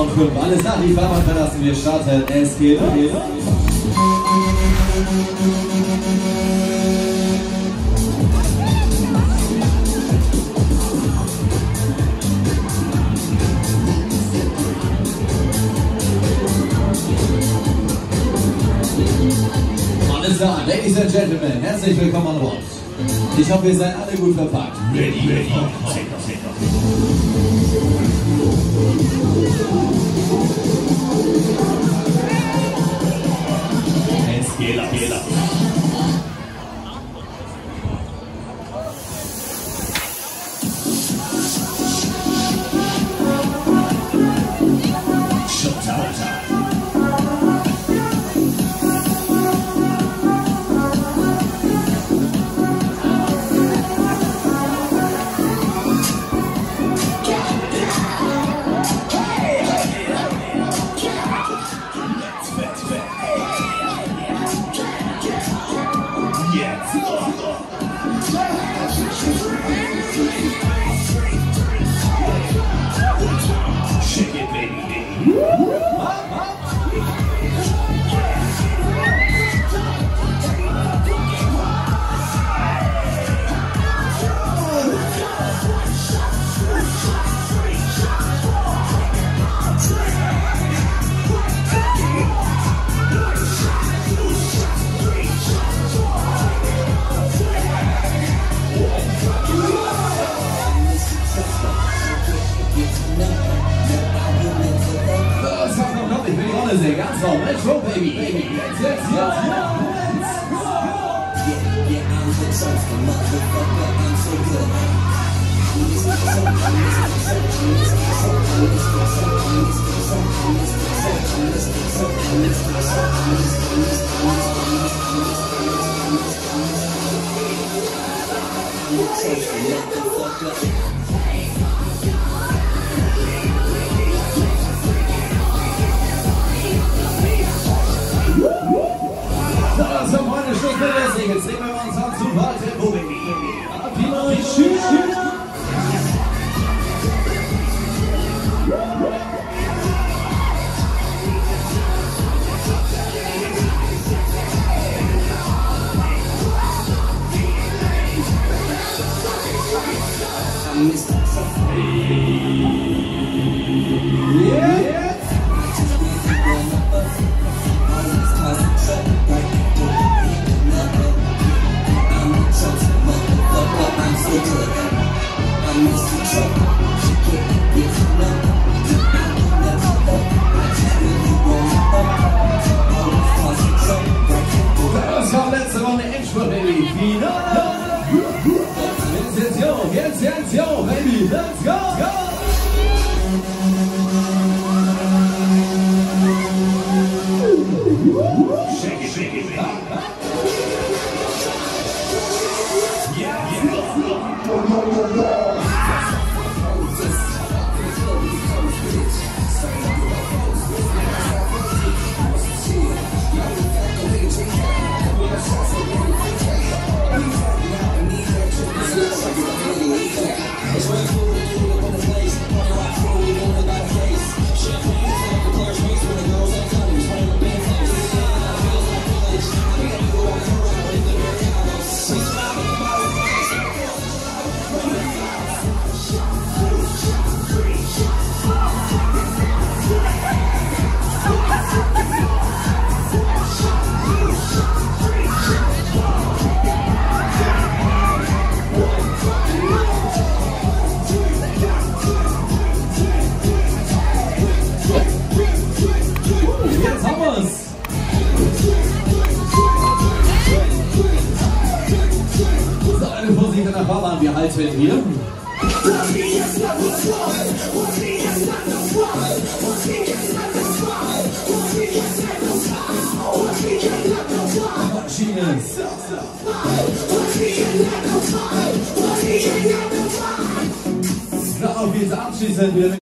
und 5. Alles nach, die Fahrbahn verlassen. Wir starten. Es geht los. Alles klar, Ladies and Gentlemen, herzlich willkommen an Bord. Ich hoffe, ihr seid alle gut verpackt. Ready, ready, Ooh. Music, that's all Metro, baby. baby. go baby yes, yes. Yeah, yeah, I'm the toast, motherfucker, so good. Thank you. Mr. letzte Woche Endspurt, Baby. Finale. Jetzt, jetzt, yo. Jetzt, jetzt, yo, Baby. Let's go. Wir's. So, eine Vorsicht der Fahrbahn. Wir halten hier. Maschine. So, auf geht's abschließend.